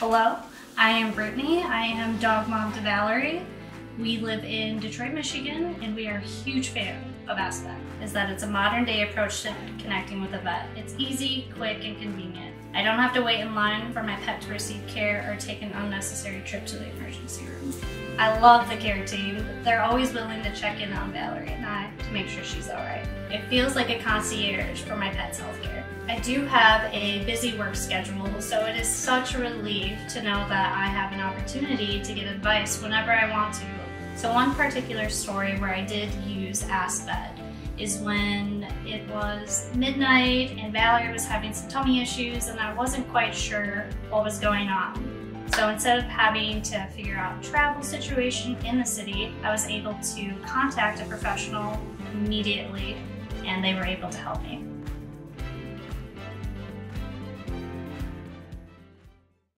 Hello, I am Brittany. I am dog mom to Valerie. We live in Detroit, Michigan, and we are a huge fan of AskVet. Is that it's a modern day approach to connecting with a vet. It's easy, quick, and convenient. I don't have to wait in line for my pet to receive care or take an unnecessary trip to the emergency room. I love the care team. They're always willing to check in on Valerie and I to make sure she's alright. It feels like a concierge for my pet's healthcare. I do have a busy work schedule, so it is such a relief to know that I have an opportunity to get advice whenever I want to. So one particular story where I did use AskVet is when it was midnight and Valerie was having some tummy issues and I wasn't quite sure what was going on. So instead of having to figure out travel situation in the city, I was able to contact a professional immediately and they were able to help me.